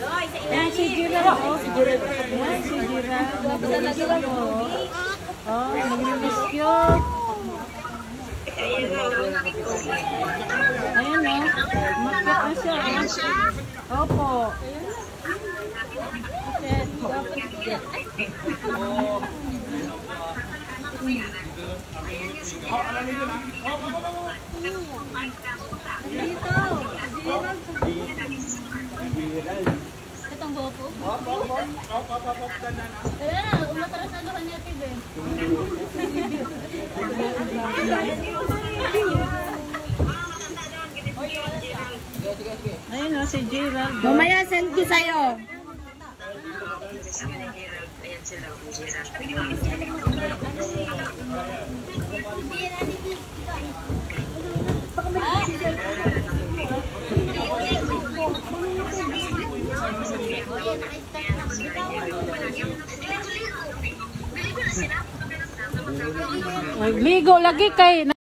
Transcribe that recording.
Yan, si Gira. Oh, si Gira. Yan, si Gira. Talaga oh. Oh, nag-rescue. Ayan o. Makit na siya. oh. Opo. Itong buhok ko? Ayan, umatras na doon niya, Tibe. Ayan o, si Gerald. Mamaya send ko sa'yo. Ligo lagi kay